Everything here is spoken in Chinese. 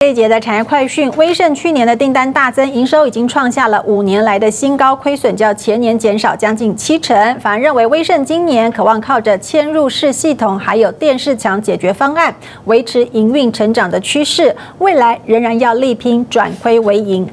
这一节的产业快讯威盛去年的订单大增营收已经创下了五年来的新高亏损较前年减少将近七成。反而认为威盛今年渴望靠着嵌入式系统还有电视墙解决方案维持营运成长的趋势未来仍然要力拼转亏为盈。